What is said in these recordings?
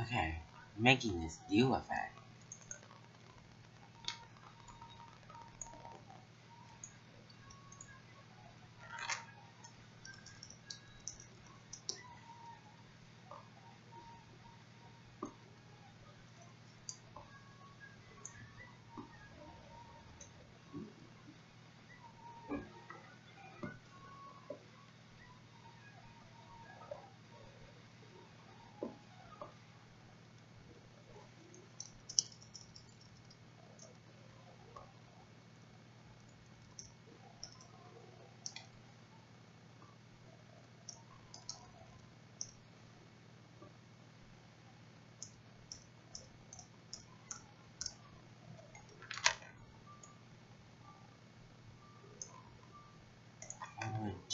Okay, making this new effect.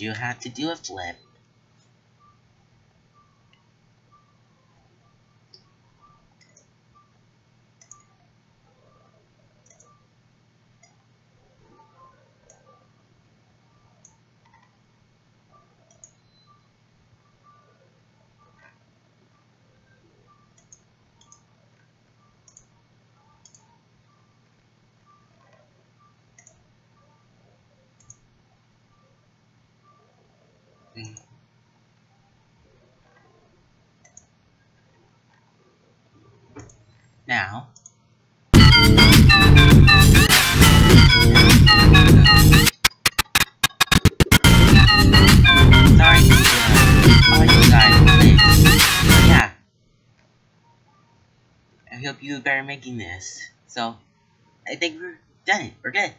You have to do a flip. Mm. Now, sorry you guys, yeah. I hope you are making this. So, I think we're done. We're good.